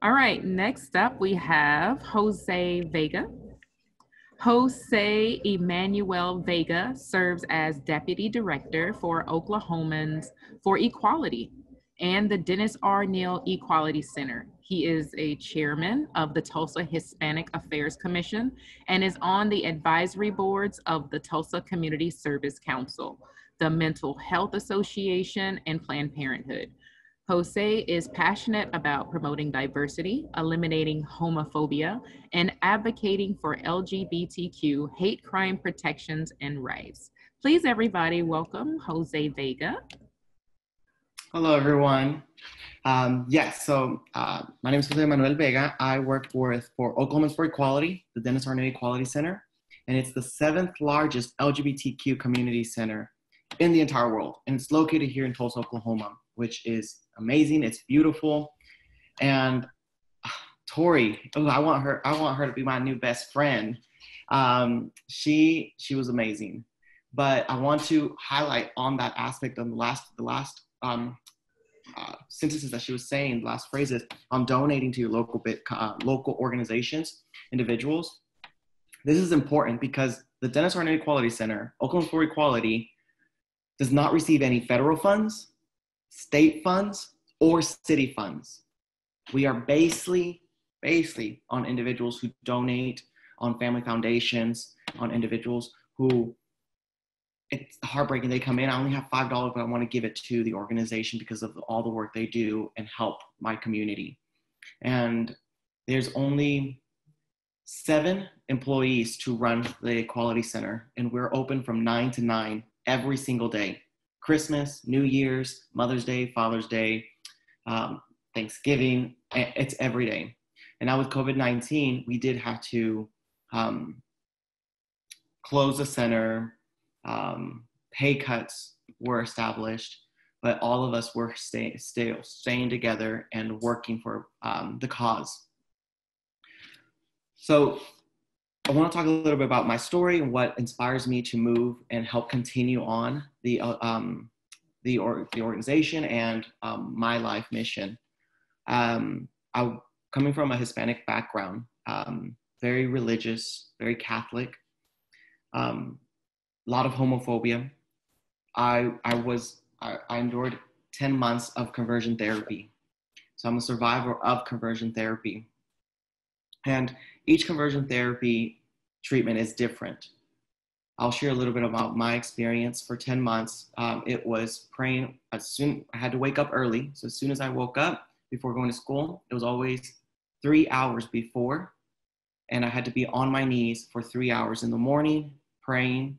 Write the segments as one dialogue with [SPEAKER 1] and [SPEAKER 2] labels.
[SPEAKER 1] All right, next up we have Jose Vega. Jose Emmanuel Vega serves as Deputy Director for Oklahomans for Equality and the Dennis R. Neal Equality Center. He is a chairman of the Tulsa Hispanic Affairs Commission and is on the advisory boards of the Tulsa Community Service Council, the Mental Health Association, and Planned Parenthood. Jose is passionate about promoting diversity, eliminating homophobia, and advocating for LGBTQ hate crime protections and rights. Please, everybody, welcome Jose Vega.
[SPEAKER 2] Hello, everyone. Um, yes, so uh, my name is Jose Manuel Vega. I work for, for Oklahomans for Equality, the Dennis R. Neal Equality Center, and it's the seventh largest LGBTQ community center in the entire world. And it's located here in Tulsa, Oklahoma, which is amazing. It's beautiful. And uh, Tori, oh, I want her, I want her to be my new best friend. Um, she, she was amazing. But I want to highlight on that aspect of the last, the last um, uh, sentences that she was saying, last phrases, on donating to your local bit, uh, local organizations, individuals. This is important because the Dennis R. Neal Equality Center, Oklahoma for Equality, does not receive any federal funds, state funds, or city funds. We are basically, basically on individuals who donate, on family foundations, on individuals who it's heartbreaking. They come in, I only have five dollars, but I want to give it to the organization because of all the work they do and help my community. And there's only seven employees to run the Equality Center, and we're open from nine to nine every single day. Christmas, New Year's, Mother's Day, Father's Day, um, Thanksgiving, it's every day. And now with COVID 19, we did have to um, close the center, um, pay cuts were established, but all of us were stay, stay, staying together and working for um, the cause. So I want to talk a little bit about my story and what inspires me to move and help continue on the, uh, um, the, or, the organization and um, my life mission. Um, I, coming from a Hispanic background, um, very religious, very Catholic, um, a lot of homophobia. I, I was, I, I endured 10 months of conversion therapy. So I'm a survivor of conversion therapy. And each conversion therapy treatment is different. I'll share a little bit about my experience for 10 months. Um, it was praying as soon, I had to wake up early. So as soon as I woke up before going to school, it was always three hours before. And I had to be on my knees for three hours in the morning, praying,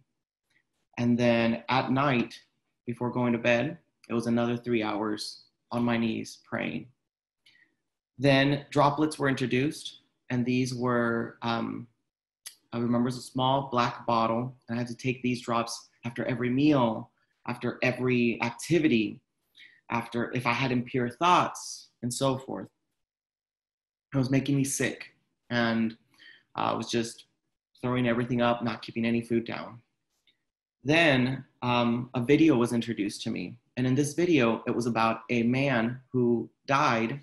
[SPEAKER 2] and then at night, before going to bed, it was another three hours on my knees praying. Then droplets were introduced, and these were, um, I remember it was a small black bottle, and I had to take these drops after every meal, after every activity, after if I had impure thoughts, and so forth. It was making me sick, and I was just throwing everything up, not keeping any food down. Then um, a video was introduced to me. And in this video, it was about a man who died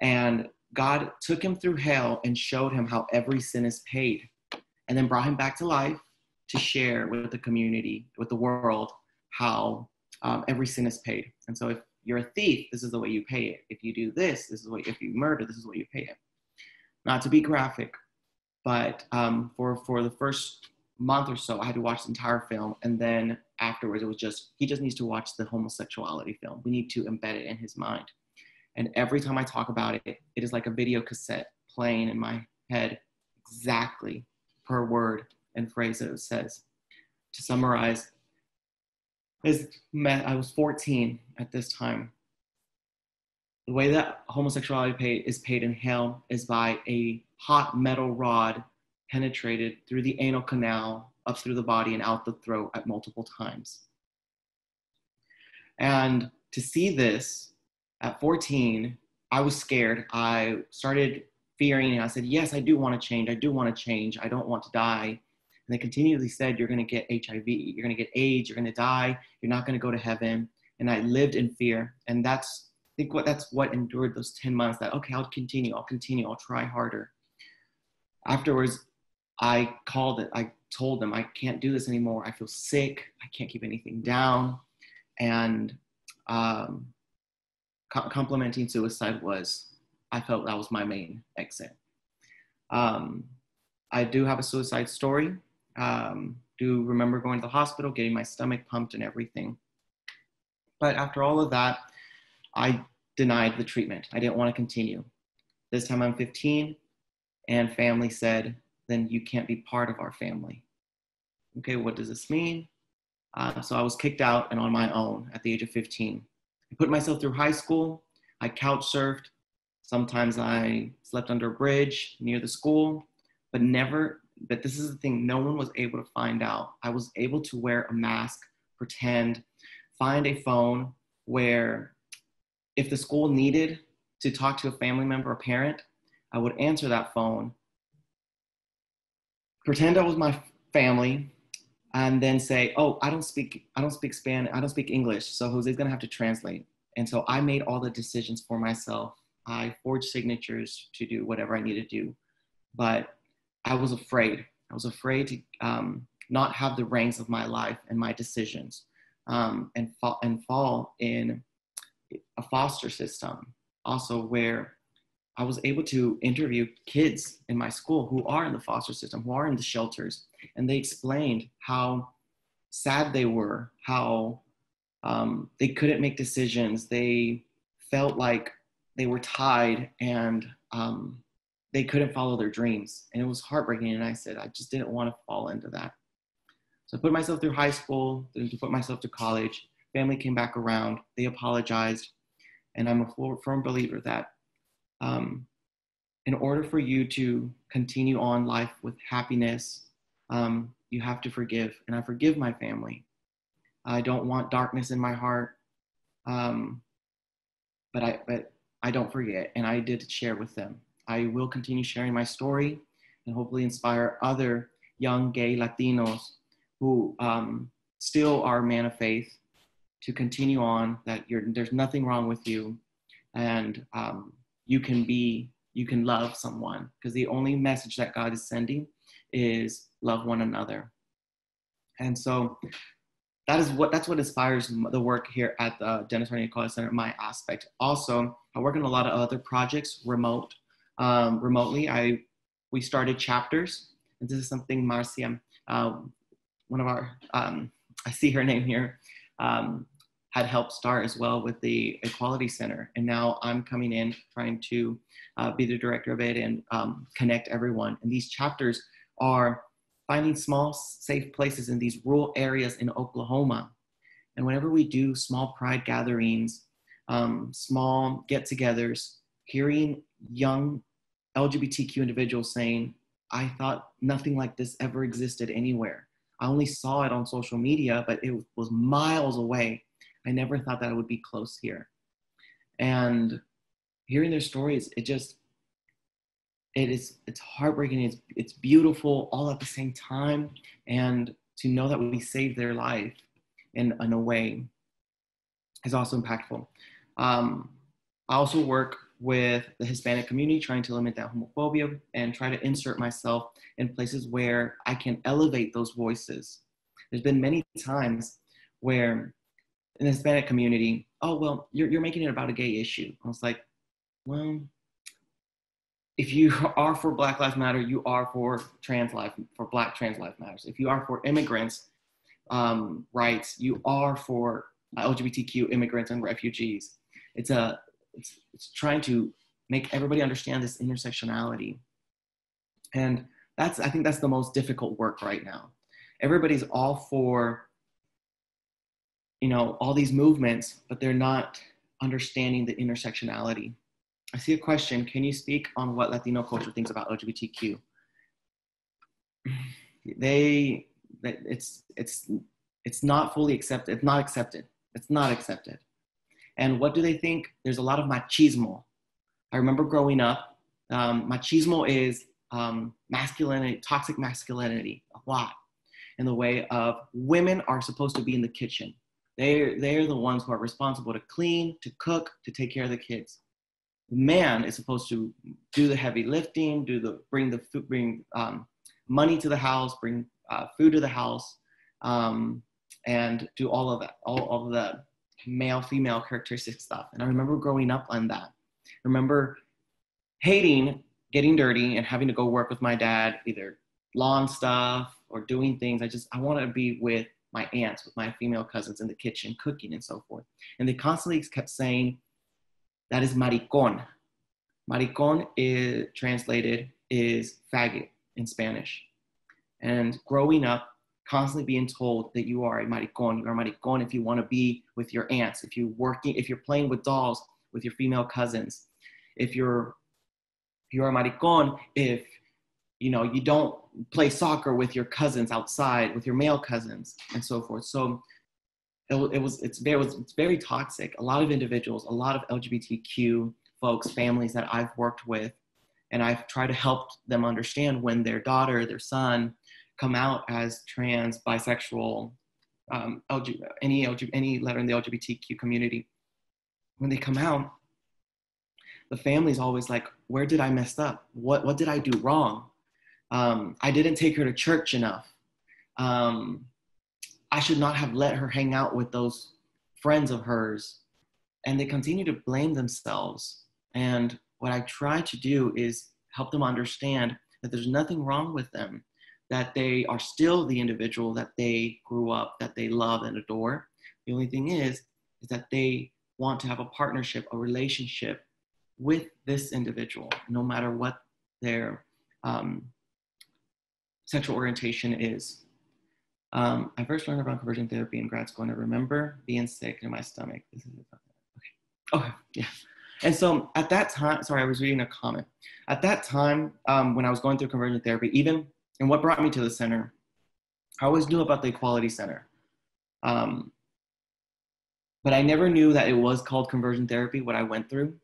[SPEAKER 2] and God took him through hell and showed him how every sin is paid and then brought him back to life to share with the community, with the world, how um, every sin is paid. And so if you're a thief, this is the way you pay it. If you do this, this is what, if you murder, this is what you pay it. Not to be graphic, but um, for, for the first month or so, I had to watch the entire film. And then afterwards, it was just, he just needs to watch the homosexuality film. We need to embed it in his mind. And every time I talk about it, it is like a video cassette playing in my head exactly per word and phrase that it says. To summarize, is I was 14 at this time. The way that homosexuality is paid in hell is by a hot metal rod penetrated through the anal canal, up through the body, and out the throat at multiple times. And to see this at 14, I was scared. I started fearing, and I said, Yes, I do want to change. I do want to change. I don't want to die. And they continually said, You're going to get HIV, you're going to get AIDS, you're going to die, you're not going to go to heaven. And I lived in fear. And that's think what that's what endured those 10 months that okay i'll continue i'll continue i'll try harder afterwards i called it i told them i can't do this anymore i feel sick i can't keep anything down and um, co- complementing suicide was i felt that was my main exit um, i do have a suicide story um, do remember going to the hospital getting my stomach pumped and everything but after all of that I denied the treatment. I didn't want to continue. This time I'm 15, and family said, then you can't be part of our family. Okay, what does this mean? Uh, so I was kicked out and on my own at the age of 15. I put myself through high school. I couch surfed. Sometimes I slept under a bridge near the school, but never, but this is the thing, no one was able to find out. I was able to wear a mask, pretend, find a phone where if the school needed to talk to a family member or parent, I would answer that phone, pretend I was my family, and then say, "Oh, I don't speak I don't speak Spanish, I don't speak English, so Jose's gonna have to translate." And so I made all the decisions for myself. I forged signatures to do whatever I needed to do, but I was afraid. I was afraid to um, not have the reins of my life and my decisions, um, and fall and fall in a foster system also where I was able to interview kids in my school who are in the foster system, who are in the shelters, and they explained how sad they were, how um, they couldn't make decisions. They felt like they were tied and um, they couldn't follow their dreams. And it was heartbreaking. And I said, I just didn't want to fall into that. So I put myself through high school, then to put myself to college. Family came back around. They apologized. And I'm a firm believer that um, in order for you to continue on life with happiness, um, you have to forgive. And I forgive my family. I don't want darkness in my heart. Um, but I but I don't forget, and I did share with them. I will continue sharing my story, and hopefully inspire other young gay Latinos who um, still are man of faith to continue on that there's nothing wrong with you and um, you can be you can love someone because the only message that god is sending is love one another. And so that is what that's what inspires the work here at the dennis R. Neal college center my aspect. Also i work on a lot of other projects remote um, remotely. I we started chapters and this is something marcia uh, one of our um, i see her name here um, had helped start as well with the Equality Center. And now I'm coming in trying to uh, be the director of it and um, connect everyone. And these chapters are finding small, safe places in these rural areas in Oklahoma. And whenever we do small pride gatherings, um, small get togethers, hearing young LGBTQ individuals saying, I thought nothing like this ever existed anywhere. I only saw it on social media, but it was miles away I never thought that I would be close here. And hearing their stories, it just, it is, it's heartbreaking. It's, it's beautiful all at the same time. And to know that we saved their life in, in a way is also impactful. Um, I also work with the Hispanic community, trying to limit that homophobia and try to insert myself in places where I can elevate those voices. There's been many times where in the Hispanic community, oh, well, you're, you're making it about a gay issue. I was like, well, if you are for Black Lives Matter, you are for trans life, for Black trans life matters. If you are for immigrants' um, rights, you are for LGBTQ immigrants and refugees. It's a, it's, it's trying to make everybody understand this intersectionality. And that's, I think that's the most difficult work right now. Everybody's all for you know, all these movements, but they're not understanding the intersectionality. I see a question. Can you speak on what Latino culture thinks about LGBTQ? They, it's, it's, it's not fully accepted. It's not accepted. It's not accepted. And what do they think? There's a lot of machismo. I remember growing up, um, machismo is um, masculinity, toxic masculinity, a lot in the way of women are supposed to be in the kitchen They're, they're the ones who are responsible to clean, to cook, to take care of the kids. The man is supposed to do the heavy lifting, do the bring the food, bring um, money to the house, bring uh, food to the house, um, and do all of that, all, all of the male female characteristic stuff. And I remember growing up on that. I remember hating getting dirty and having to go work with my dad, either lawn stuff or doing things. I just I want to be with my aunts, with my female cousins in the kitchen, cooking and so forth. And they constantly kept saying, that is maricon. Maricon is translated is faggot in Spanish. And growing up, constantly being told that you are a maricon, you are a maricon if you want to be with your aunts, if you're working, if you're playing with dolls with your female cousins, if you're if you're a maricon, if you know you don't play soccer with your cousins outside, with your male cousins, and so forth. So it, it was it's very it's very toxic. A lot of individuals, a lot of LGBTQ folks, families that I've worked with, and I've tried to help them understand when their daughter, their son, come out as trans, bisexual, um, LG, any LG, any letter in the LGBTQ community, when they come out, the family's always like, "Where did I mess up? What what did I do wrong? Um, I didn't take her to church enough. Um, I should not have let her hang out with those friends of hers." And they continue to blame themselves. And what I try to do is help them understand that there's nothing wrong with them that they are still the individual that they grew up, that they love and adore. The only thing is, is that they want to have a partnership, a relationship with this individual, no matter what their um, sexual orientation is. Um, I first learned about conversion therapy in grad school, and I remember being sick in my stomach. This is okay. Okay, yeah. And so at that time, sorry, I was reading a comment. At that time, um, when I was going through conversion therapy, even and what brought me to the center, I always knew about the Equality Center. Um, but I never knew that it was called conversion therapy, what I went through.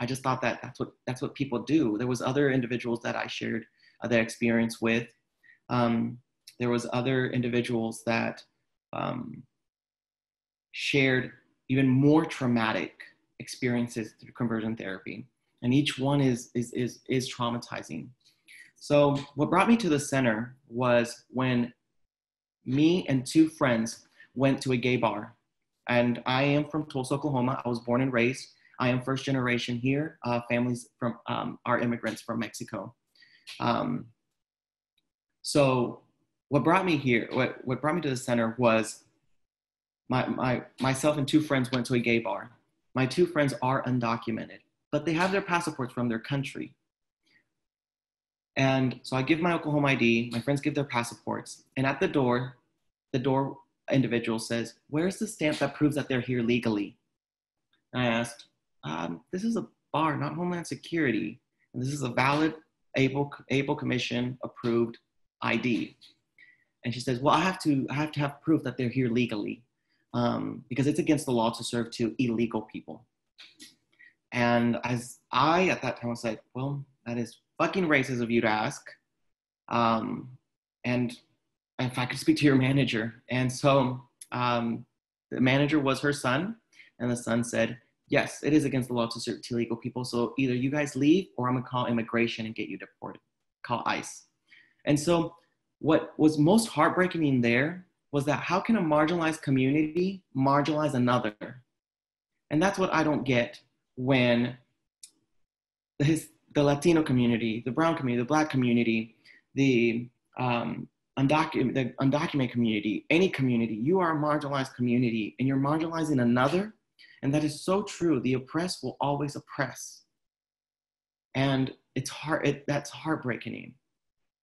[SPEAKER 2] I just thought that that's what, that's what people do. There was other individuals that I shared uh, that experience with. Um, there was other individuals that um, shared even more traumatic experiences through conversion therapy. And each one is, is, is, is traumatizing. So, what brought me to the center was when me and two friends went to a gay bar. And I am from Tulsa, Oklahoma. I was born and raised. I am first generation here. Uh, families from um, are immigrants from Mexico. Um, so, what brought me here, what, what brought me to the center was my, my, myself and two friends went to a gay bar. My two friends are undocumented, but they have their passports from their country. And so I give my Oklahoma ID, my friends give their passports, and at the door, the door individual says, Where's the stamp that proves that they're here legally? And I asked, um, This is a bar, not Homeland Security. And this is a valid able, ABLE Commission approved ID. And she says, Well, I have to, I have to have proof that they're here legally um, because it's against the law to serve to illegal people. And as I at that time was like, Well, that is fucking racist of you to ask. Um, and if I could speak to your manager. And so um, the manager was her son, and the son said, Yes, it is against the law to serve to illegal people. So either you guys leave or I'm gonna call immigration and get you deported, call ICE. And so what was most heartbreaking in there was that how can a marginalized community marginalize another? And that's what I don't get when his, the Latino community, the brown community, the black community, the, um, undocumented, the undocumented community, any community, you are a marginalized community and you're marginalizing another. And that is so true. The oppressed will always oppress. And it's hard, it, that's heartbreaking.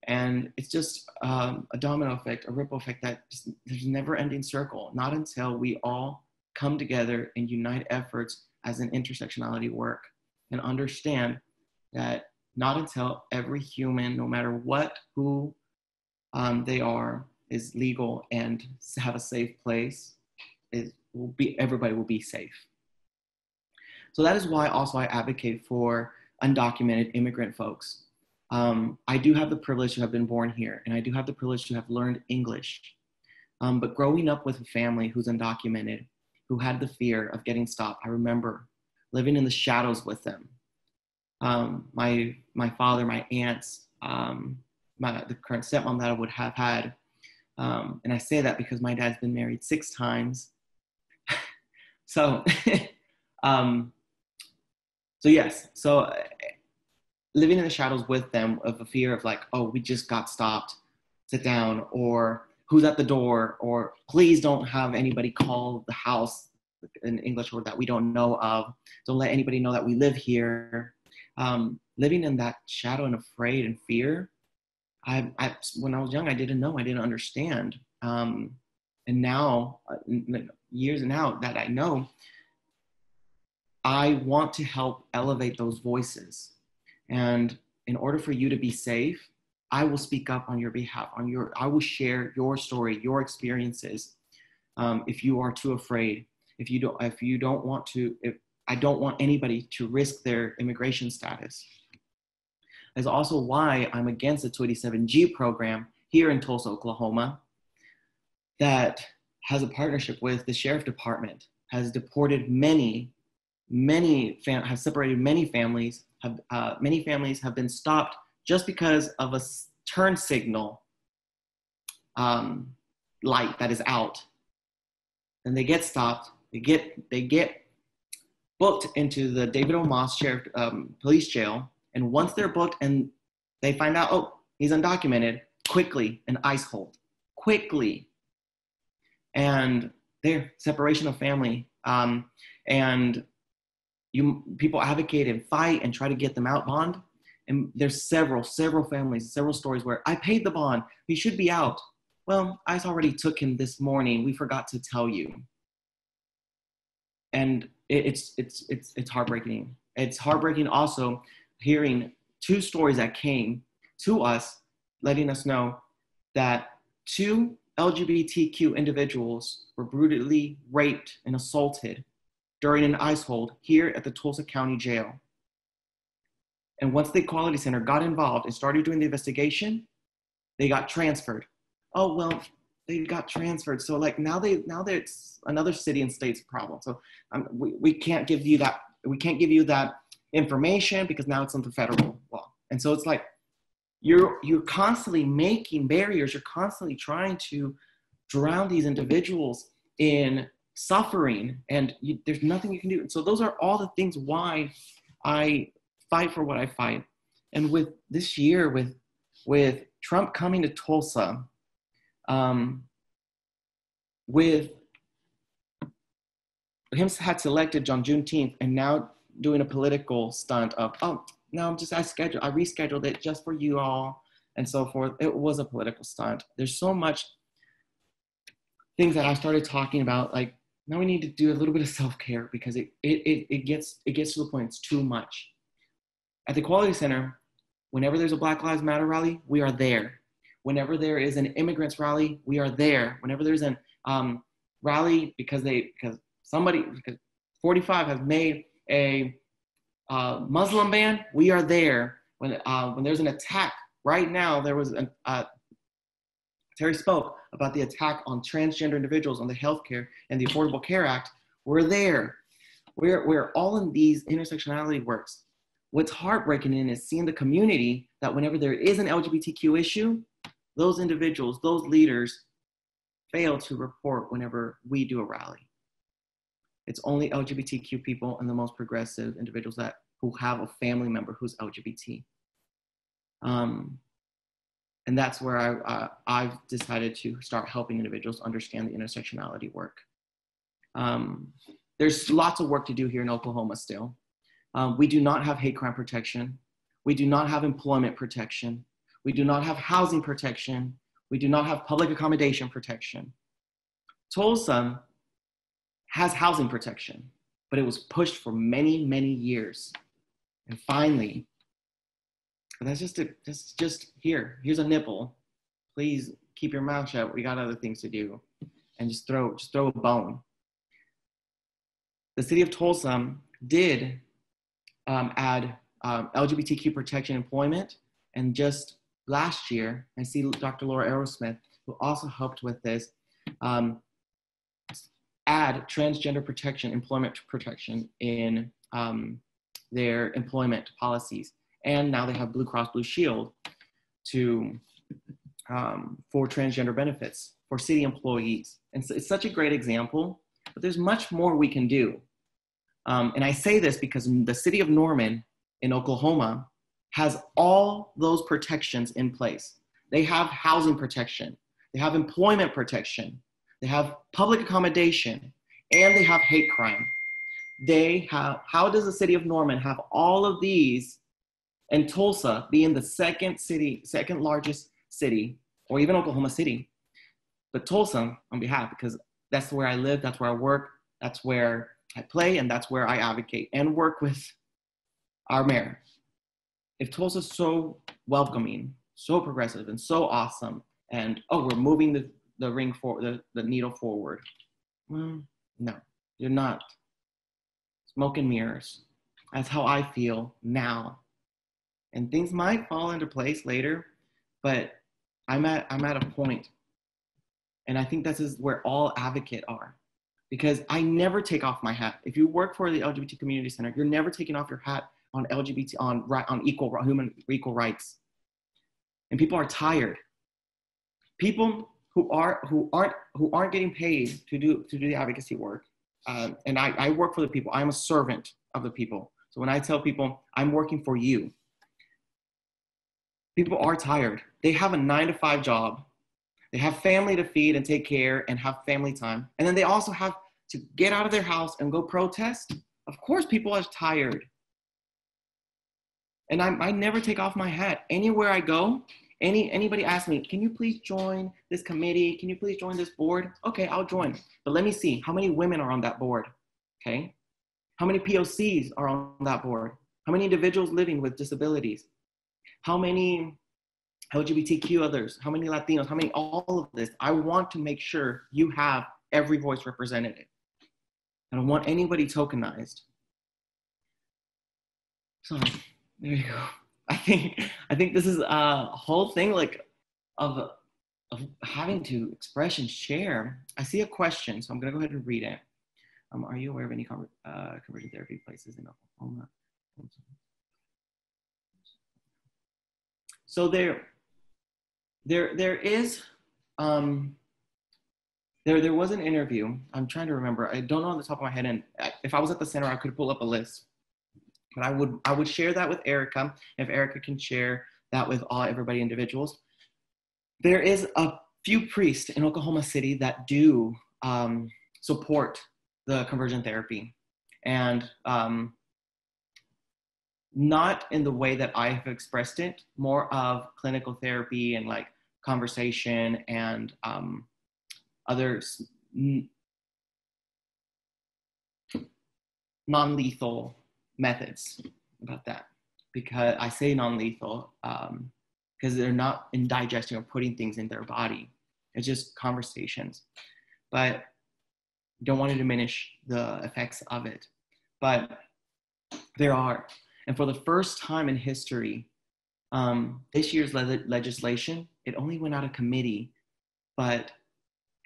[SPEAKER 2] And it's just um, a domino effect, a ripple effect that just, there's never ending circle, not until we all come together and unite efforts as an intersectionality work and understand that not until every human, no matter what, who um, they are, is legal and have a safe place, it will be everybody will be safe. So that is why also I advocate for undocumented immigrant folks. Um, I do have the privilege to have been born here, and I do have the privilege to have learned English. Um, but growing up with a family who's undocumented, who had the fear of getting stopped. I remember living in the shadows with them. Um, my my father, my aunts, um, my the current stepmom that I would have had, um, and I say that because my dad's been married six times. so, um, so yes, so living in the shadows with them of a fear of like, oh, we just got stopped, sit down, or who's at the door, or please don't have anybody call the house in English or that we don't know of. Don't let anybody know that we live here. Um, living in that shadow and afraid and fear. I, I, when I was young, I didn't know, I didn't understand. Um, and now, uh, years out that I know, I want to help elevate those voices. And in order for you to be safe, I will speak up on your behalf. On your, I will share your story, your experiences. Um, if you are too afraid, if you don't, if you don't want to, if I don't want anybody to risk their immigration status. That's also why I'm against the 287G program here in Tulsa, Oklahoma, that has a partnership with the sheriff department, has deported many, many, fam- has separated many families, have, uh, many families have been stopped just because of a turn signal um, light that is out. And they get stopped, they get, they get booked into the David O. Moss Sheriff um, Police Jail. And once they're booked and they find out, oh, he's undocumented, quickly an ICE hold, quickly. And there, separation of family. Um, and you people advocate and fight and try to get them out bond. And there's several, several families, several stories where I paid the bond. He should be out. Well, i already took him this morning. We forgot to tell you. And it's it's it's it's heartbreaking. It's heartbreaking also hearing two stories that came to us, letting us know that two LGBTQ individuals were brutally raped and assaulted during an ICE hold here at the Tulsa County Jail. And once the Equality Center got involved and started doing the investigation, they got transferred. Oh well, they got transferred. So like now they now it's another city and state's problem. So um, we, we can't give you that we can't give you that information because now it's under federal law. And so it's like you're you're constantly making barriers. You're constantly trying to drown these individuals in suffering, and you, there's nothing you can do. And so those are all the things why I fight for what I fight. And with this year, with with Trump coming to Tulsa um, with him had selected on Juneteenth and now doing a political stunt of, oh, no, I'm just, I scheduled, I rescheduled it just for you all and so forth. It was a political stunt. There's so much things that I started talking about, like now we need to do a little bit of self-care because it, it, it, it gets, it gets to the point it's too much. At the Equality Center, whenever there's a Black Lives Matter rally, we are there. Whenever there is an immigrants rally, we are there. Whenever there's an um, rally because they because somebody because 45 has made a uh, Muslim ban, we are there. When uh, when there's an attack right now, there was uh, Terry spoke about the attack on transgender individuals on the healthcare and the Affordable Care Act. We're there. We're, we're all in these intersectionality works. What's heartbreaking in is seeing the community that whenever there is an LGBTQ issue, those individuals, those leaders fail to report whenever we do a rally. It's only LGBTQ people and the most progressive individuals that who have a family member who's LGBT. Um, and that's where I, uh, I've decided to start helping individuals understand the intersectionality work. Um, there's lots of work to do here in Oklahoma still. Um, we do not have hate crime protection. We do not have employment protection. We do not have housing protection. We do not have public accommodation protection. Tulsa has housing protection, but it was pushed for many, many years. And finally, that's just a, that's just here. Here's a nipple. Please keep your mouth shut. We got other things to do, and just throw just throw a bone. The city of Tulsa did um, add um, LGBTQ protection employment, and just last year, I see Dr. Laura Arrowsmith, who also helped with this. Um, add transgender protection, employment protection in um, their employment policies. And now they have Blue Cross Blue Shield to um, for transgender benefits for city employees. And so it's such a great example, but there's much more we can do. Um, and I say this because the city of Norman in Oklahoma has all those protections in place. They have housing protection, they have employment protection, they have public accommodation, and they have hate crime. They have, how does the city of Norman have all of these and Tulsa being the second city, second largest city, or even Oklahoma City, but Tulsa on behalf, because that's where I live, that's where I work, that's where I play, and that's where I advocate and work with our mayor. If Tulsa's so welcoming, so progressive, and so awesome, and oh, we're moving the, the ring for the, the needle forward. Well, no, you're not. Smoke and mirrors. That's how I feel now. And things might fall into place later, but I'm at I'm at a point, and I think this is where all advocate are because I never take off my hat. If you work for the LGBT community center, you're never taking off your hat on LGBT on right on equal human equal rights. And people are tired. People who are who aren't who aren't getting paid to do to do the advocacy work. Um, and I, I work for the people. I'm a servant of the people. So when I tell people I'm working for you, people are tired. They have a nine to five job. They have family to feed and take care and have family time. And then they also have to get out of their house and go protest. Of course, people are tired. And I, I never take off my hat. Anywhere I go, any anybody asks me, can you please join this committee? Can you please join this board? Okay, I'll join. But let me see how many women are on that board. Okay. How many POCs are on that board? How many individuals living with disabilities? How many LGBTQ others? How many Latinos? How many all of this? I want to make sure you have every voice represented. I don't want anybody tokenized. So there you go. I think I think this is a whole thing like of of having to express and share. I see a question, so I'm gonna go ahead and read it. Um, are you aware of any conver- uh, conversion therapy places in Oklahoma? So there, there, there is, um, there, there was an interview. I'm trying to remember. I don't know on the top of my head. And if I was at the center, I could pull up a list. But I would, I would share that with Erika. If Erika can share that with all everybody individuals. There is a few priests in Oklahoma City that do um, support the conversion therapy, and um, not in the way that I have expressed it, more of clinical therapy and like conversation and um, other non-lethal methods about that because I say non-lethal um, because they're not indigesting or putting things in their body. It's just conversations, but don't want to diminish the effects of it. But there are, and for the first time in history, um, this year's le- legislation it only went out of committee, but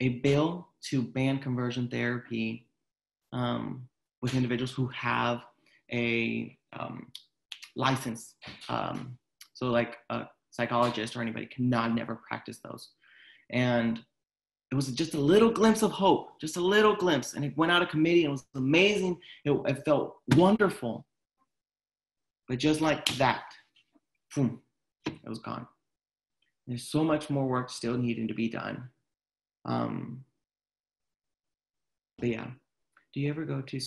[SPEAKER 2] a bill to ban conversion therapy um, with individuals who have a um, license. Um, so, like a psychologist or anybody cannot never practice those. And it was just a little glimpse of hope, just a little glimpse. And it went out of committee and it was amazing. It, it felt wonderful. But just like that, boom, it was gone. There's so much more work still needing to be done. Um, but yeah, do you ever go to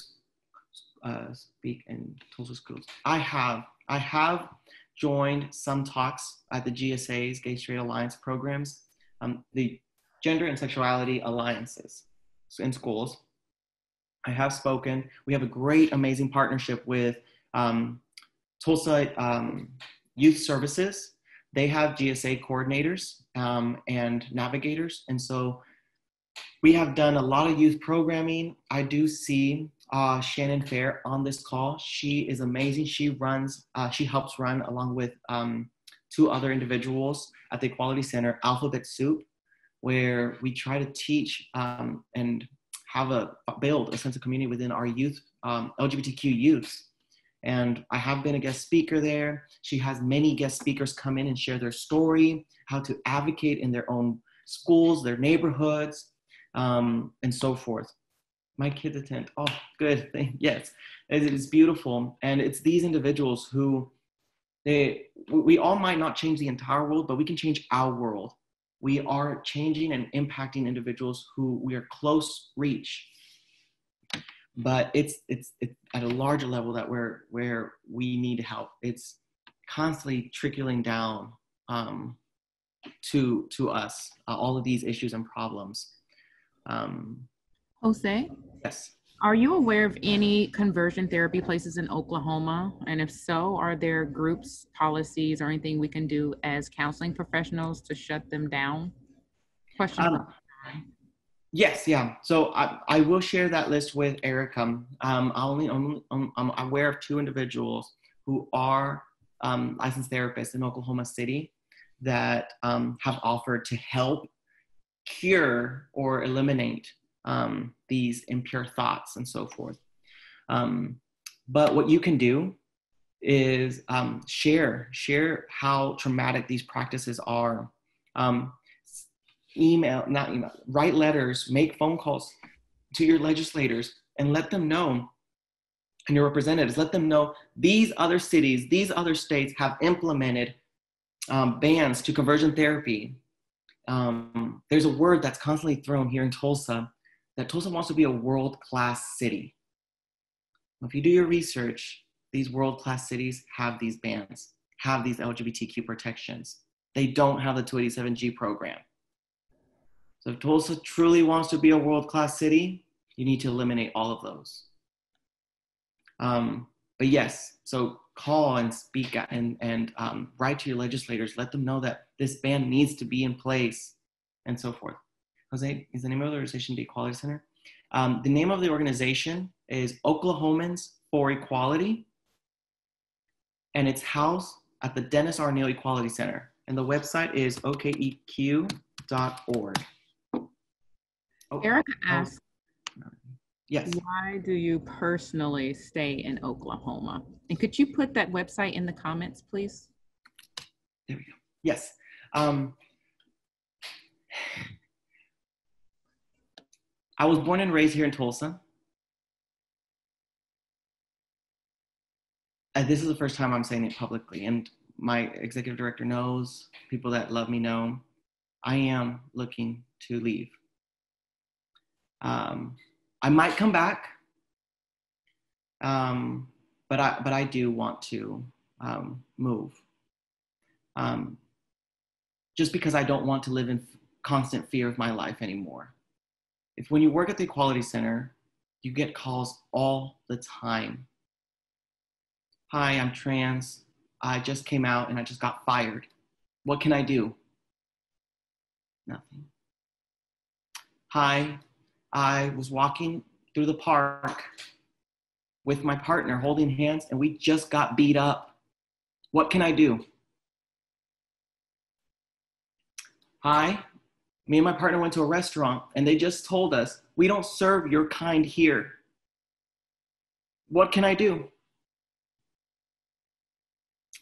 [SPEAKER 2] uh, speak in Tulsa schools? I have. I have joined some talks at the GSA's Gay Straight Alliance programs, um, the Gender and Sexuality Alliances in schools. I have spoken. We have a great, amazing partnership with um, Tulsa um, Youth Services. They have GSA coordinators um, and navigators. And so we have done a lot of youth programming. I do see uh, Shannon Fair on this call. She is amazing. She runs, uh, she helps run along with um, two other individuals at the Equality Center, Alphabet Soup, where we try to teach um, and have a build a sense of community within our youth, um, LGBTQ youths. And I have been a guest speaker there. She has many guest speakers come in and share their story, how to advocate in their own schools, their neighborhoods, um, and so forth. My kids attend. Oh, good. yes, it is beautiful. And it's these individuals who they we all might not change the entire world, but we can change our world. We are changing and impacting individuals who we are close reach. But it's it's it's at a larger level that where where we need help. It's constantly trickling down um, to to us uh, all of these issues and problems.
[SPEAKER 1] Um, Jose.
[SPEAKER 2] Yes.
[SPEAKER 1] Are you aware of any conversion therapy places in Oklahoma? And if so, are there groups, policies, or anything we can do as counseling professionals to shut them down? Question. Um,
[SPEAKER 2] yes, yeah. So I, I will share that list with Erika. Um, I only, only um, I'm aware of two individuals who are um, licensed therapists in Oklahoma City that um, have offered to help cure or eliminate um, these impure thoughts and so forth. Um, but what you can do is share, share how traumatic these practices are. Um, email, not email, write letters, make phone calls to your legislators and let them know and your representatives, let them know these other cities, these other states have implemented um, bans to conversion therapy. Um, there's a word that's constantly thrown here in Tulsa that Tulsa wants to be a world class city. If you do your research, these world class cities have these bans, have these LGBTQ protections. They don't have the 287G program. So if Tulsa truly wants to be a world class city, you need to eliminate all of those. Um, but yes, so call and speak and, and um, write to your legislators, let them know that this ban needs to be in place and so forth. Jose, is the name of the organization the Equality Center? Um, the name of the organization is Oklahomans for Equality, and it's housed at the Dennis R. Neal Equality Center. And the website is okeq.org.
[SPEAKER 1] Oh, Erika oh.
[SPEAKER 2] Yes.
[SPEAKER 1] Why do you personally stay in Oklahoma? And could you put that website in the comments, please?
[SPEAKER 2] There we go. Yes. Um, I was born and raised here in Tulsa. And this is the first time I'm saying it publicly, and my executive director knows, people that love me know, I am looking to leave. Um, I might come back, um, but I but I do want to um, move. Um, just because I don't want to live in constant fear of my life anymore if when you work at the Equality Center, you get calls all the time. Hi, I'm trans. I just came out and I just got fired. What can I do? Nothing. Hi, I was walking through the park with my partner holding hands and we just got beat up. What can I do? Hi, me and my partner went to a restaurant and they just told us, we don't serve your kind here. What can I do?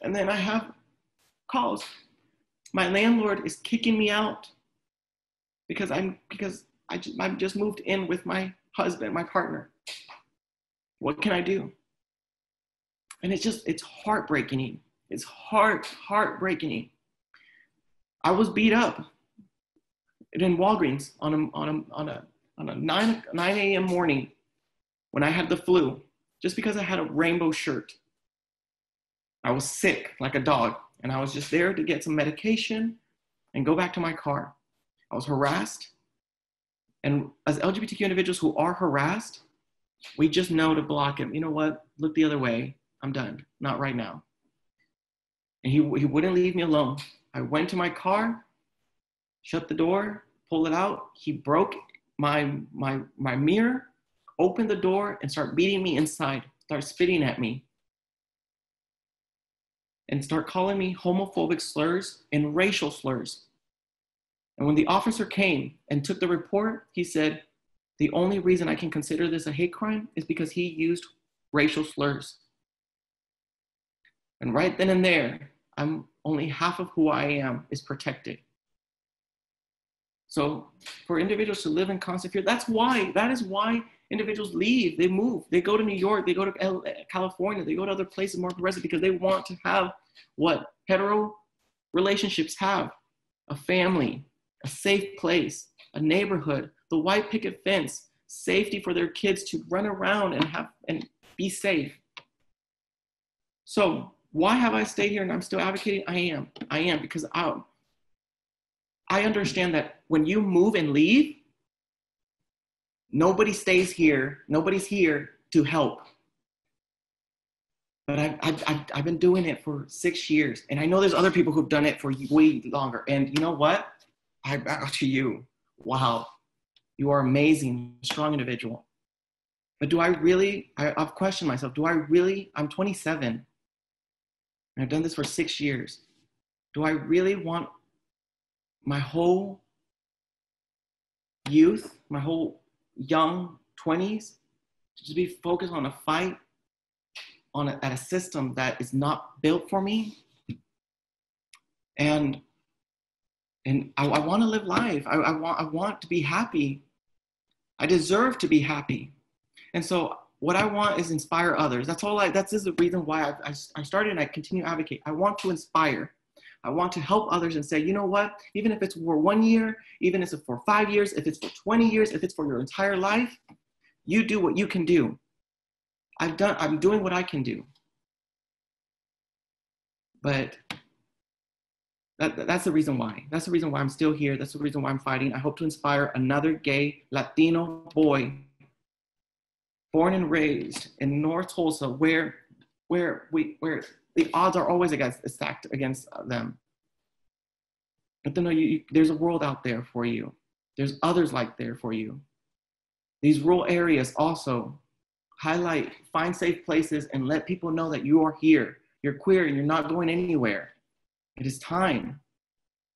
[SPEAKER 2] And then I have calls. My landlord is kicking me out because I'm because I just, I'm just moved in with my husband, my partner. What can I do? And it's just it's heartbreaking. It's heart heartbreaking. I was beat up in Walgreens on a, on a, on a, on a 9, 9 a.m. morning when I had the flu, just because I had a rainbow shirt. I was sick like a dog, and I was just there to get some medication and go back to my car. I was harassed. And as LGBTQ individuals who are harassed, we just know to block him. You know what? Look the other way. I'm done. Not right now. And he, he wouldn't leave me alone. I went to my car shut the door, pull it out. He broke my my my mirror, opened the door, and start beating me inside. Start spitting at me. And start calling me homophobic slurs and racial slurs. And when the officer came and took the report, he said, The only reason I can consider this a hate crime is because he used racial slurs. And right then and there, I'm only half of who I am is protected. So for individuals to live in constant fear, that's why, that is why individuals leave, they move, they go to New York, they go to California, they go to other places more progressive because they want to have what? Hetero relationships have a family, a safe place, a neighborhood, the white picket fence, safety for their kids to run around and have and be safe. So why have I stayed here and I'm still advocating? I am. I am because I, I understand that when you move and leave, nobody stays here. Nobody's here to help. But I've, I've, I've been doing it for six years. And I know there's other people who've done it for way longer. And you know what? I bow to you. Wow. You are amazing, strong individual. But do I really, I, I've questioned myself, do I really, I'm 27 and I've done this for six years. Do I really want my whole youth, my whole young 20s to be focused on a fight on a, at a system that is not built for me? And and I, I want to live life. I, I, want I want to be happy. I deserve to be happy. And so what I want is inspire others. That's all I, that's is the reason why I, I, I started and I continue to advocate. I want to inspire. I want to help others and say, you know what, even if it's for one year, even if it's for five years, if it's for 20 years, if it's for your entire life, you do what you can do. I've done, I'm doing what I can do. But that, that's the reason why. That's the reason why I'm still here. That's the reason why I'm fighting. I hope to inspire another gay Latino boy born and raised in North Tulsa, where where we where the odds are always against stacked against them. But then you, you, there's a world out there for you. There's others like there for you. These rural areas also highlight, find safe places, and let people know that you are here. You're queer and you're not going anywhere. It is time.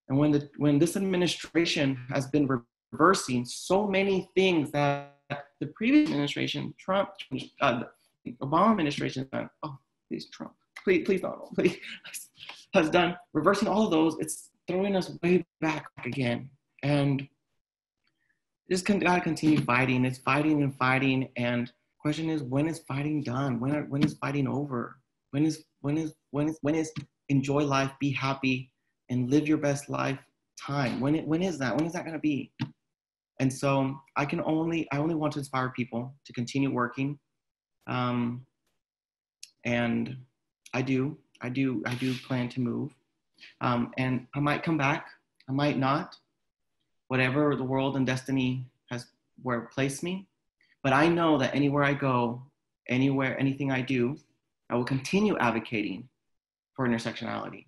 [SPEAKER 2] And when, the, when this administration has been reversing so many things that the previous administration, Trump, uh, the Obama administration, oh, please, Trump, please, please don't, please, has done, reversing all of those, it's throwing us way back again. And just gotta continue fighting. It's fighting and fighting. And question is, when is fighting done? When, are, when is fighting over? When is, when is, when is, when is enjoy life, be happy, and live your best life time? When, it, when is that? When is that gonna be? And so I can only, I only want to inspire people to continue working. Um, and I do, I do, I do plan to move. Um, and I might come back, I might not, whatever the world and destiny has where placed me. But I know that anywhere I go, anywhere, anything I do, I will continue advocating for intersectionality.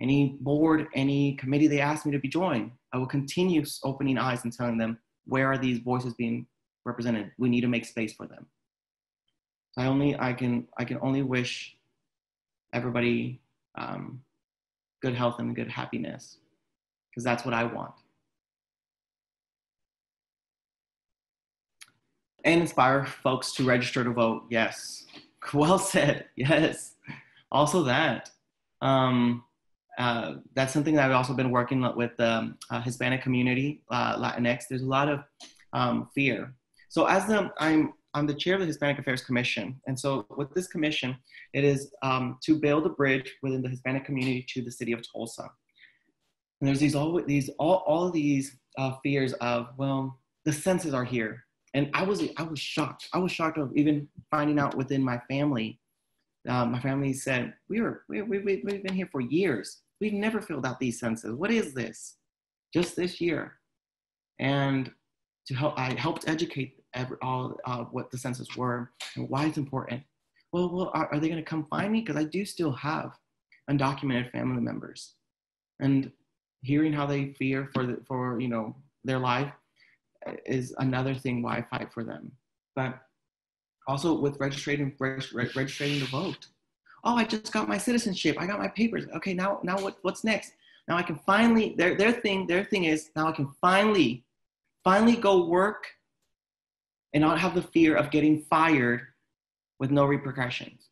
[SPEAKER 2] Any board, any committee they ask me to be joined, I will continue opening eyes and telling them where are these voices being represented. We need to make space for them. I only I can I can only wish everybody um, good health and good happiness because that's what I want. And inspire folks to register to vote. Yes. Well said. Yes. Also that. Um, uh, that's something that I've also been working with the uh, Hispanic community, uh, Latinx. There's a lot of um, fear. So as the, I'm, I'm the chair of the Hispanic Affairs Commission. And so with this commission, it is um, to build a bridge within the Hispanic community to the city of Tulsa. And there's these all these all, all these uh, fears of well the census are here, and I was I was shocked. I was shocked of even finding out within my family. Uh, my family said we were we, we, we've been here for years We've never filled out these census. What is this? Just this year. And to help, I helped educate every, all uh, what the census were and why it's important. Well, well are, are they going to come find me? Because I do still have undocumented family members. And hearing how they fear for, the, for you know, their life is another thing why I fight for them. But also with registering, registering to vote oh, I just got my citizenship. I got my papers. Okay, now, now what, what's next? Now I can finally, their, their thing, their thing is now I can finally, finally go work and not have the fear of getting fired with no repercussions.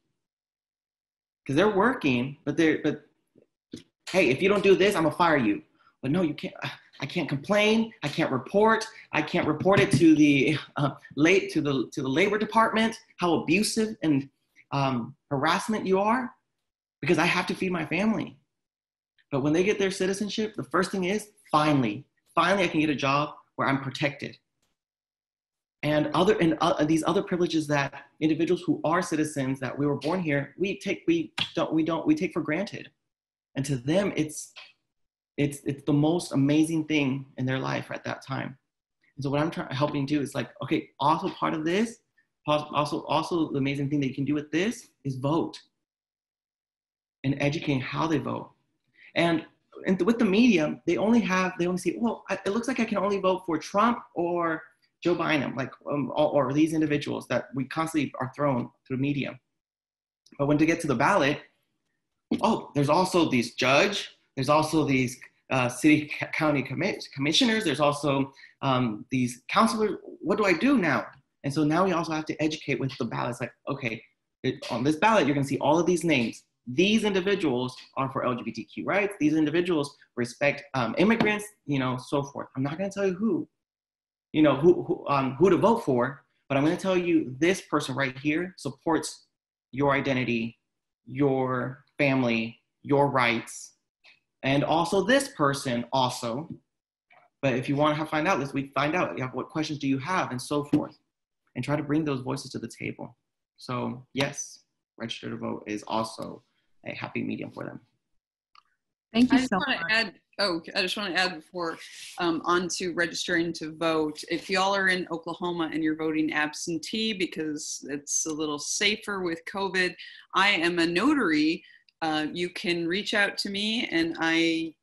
[SPEAKER 2] Because they're working, but they're but hey, if you don't do this, I'm gonna fire you. But no, you can't. I can't complain. I can't report. I can't report it to the uh, late to the to the labor department how abusive and um, harassment you are, because I have to feed my family. But when they get their citizenship, the first thing is finally, finally, I can get a job where I'm protected. And other and uh, these other privileges that individuals who are citizens that we were born here, we take we don't we don't we take for granted. And to them, it's it's it's the most amazing thing in their life at that time. And so what I'm trying helping do is like, okay, also part of this, also also the amazing thing that you can do with this is vote and educating how they vote. And and with the media, they only have they only see well, it looks like I can only vote for Trump or Joe Biden, like um, or, or these individuals that we constantly are thrown through media. But when to get to the ballot, oh, there's also these judge, there's also these uh, city county commi- commissioners. There's also um, these counselors. What do I do now? And so now we also have to educate with the ballots. Like, okay, it, on this ballot, you're going to see all of these names. These individuals are for LGBTQ rights. These individuals respect um, immigrants, you know, so forth. I'm not going to tell you who, you know, who who, um, who to vote for, but I'm going to tell you this person right here supports your identity, your family, your rights, and also this person also. But if you want to find out this, we find out yeah, what questions do you have and so forth, and try to bring those voices to the table. So yes, register to vote is also a happy medium for them.
[SPEAKER 3] Thank you I so much. Add, oh, I just want to add before um, on to registering to vote. If y'all are in Oklahoma and you're voting absentee because it's a little safer with COVID, I am a notary uh, you can reach out to me and I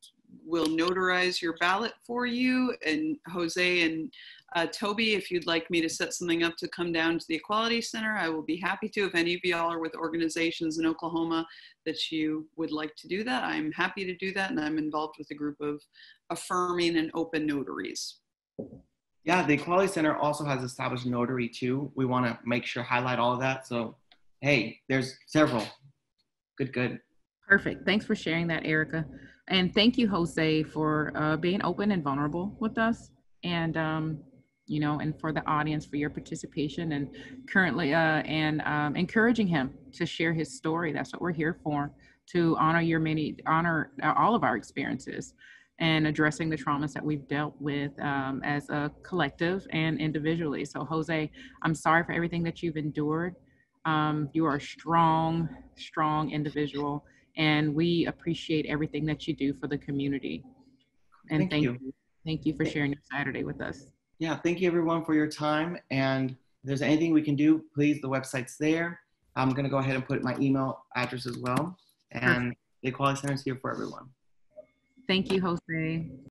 [SPEAKER 3] will notarize your ballot for you. And Jose and uh, Toby, if you'd like me to set something up to come down to the Equality Center, I will be happy to. If any of y'all are with organizations in Oklahoma that you would like to do that, I'm happy to do that. And I'm involved with a group of affirming and open notaries.
[SPEAKER 2] Yeah, the Equality Center also has established notary too. We want to make sure highlight all of that. So, hey, there's several. Good, good.
[SPEAKER 1] Perfect. Thanks for sharing that, Erika. And thank you, Jose, for uh, being open and vulnerable with us. And, um, you know, and for the audience for your participation and currently, uh, and um, encouraging him to share his story. That's what we're here for, to honor your many, honor uh, all of our experiences and addressing the traumas that we've dealt with um, as a collective and individually. So, Jose, I'm sorry for everything that you've endured. Um, you are a strong, strong individual and we appreciate everything that you do for the community. And thank, thank you. you. Thank you for sharing your Saturday with us.
[SPEAKER 2] Yeah, thank you everyone for your time. And if there's anything we can do, please, the website's there. I'm going to go ahead and put my email address as well. And Perfect. the Equality Center is here for everyone.
[SPEAKER 1] Thank you, Jose.